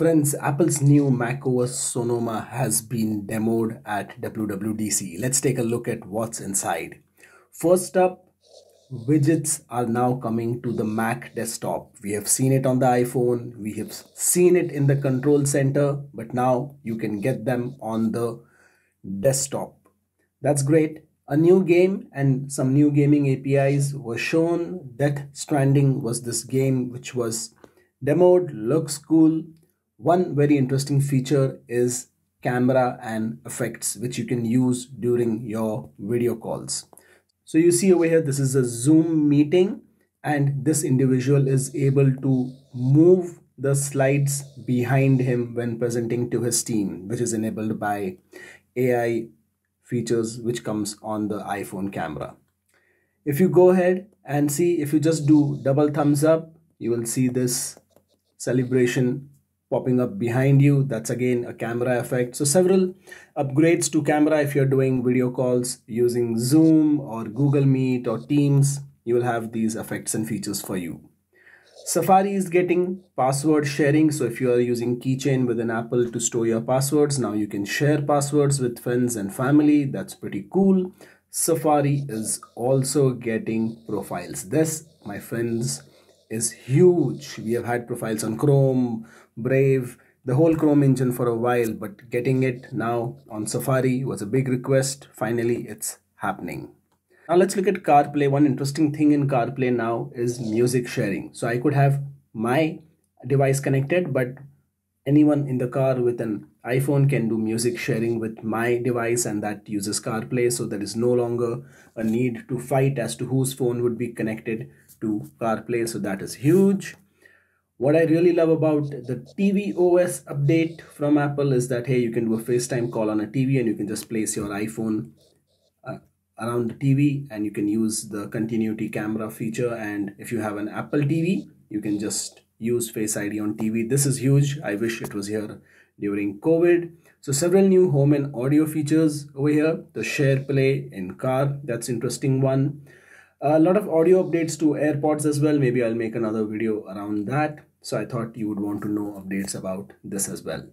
Friends, Apple's new macOS Sonoma has been demoed at WWDC. Let's take a look at what's inside. First up, widgets are now coming to the Mac desktop. We have seen it on the iPhone, we have seen it in the control center, but now you can get them on the desktop. That's great. A new game and some new gaming APIs were shown. Death Stranding was this game which was demoed, looks cool one very interesting feature is camera and effects which you can use during your video calls. So you see over here, this is a Zoom meeting and this individual is able to move the slides behind him when presenting to his team, which is enabled by AI features which comes on the iPhone camera. If you go ahead and see, if you just do double thumbs up, you will see this celebration popping up behind you. That's again a camera effect. So several upgrades to camera. If you're doing video calls using zoom or google meet or teams you will have these effects and features for you. Safari is getting password sharing. So if you are using keychain with an apple to store your passwords now you can share passwords with friends and family. That's pretty cool. Safari is also getting profiles. This my friends is huge. We have had profiles on Chrome, Brave, the whole Chrome engine for a while, but getting it now on Safari was a big request. Finally, it's happening. Now let's look at CarPlay. One interesting thing in CarPlay now is music sharing. So I could have my device connected, but anyone in the car with an iPhone can do music sharing with my device and that uses CarPlay. So there is no longer a need to fight as to whose phone would be connected to CarPlay. So that is huge. What I really love about the TV OS update from Apple is that, hey, you can do a FaceTime call on a TV and you can just place your iPhone uh, around the TV and you can use the continuity camera feature. And if you have an Apple TV, you can just use Face ID on TV. This is huge. I wish it was here during COVID. So several new home and audio features over here. The share play in car, that's interesting one. A lot of audio updates to AirPods as well. Maybe I'll make another video around that. So I thought you would want to know updates about this as well.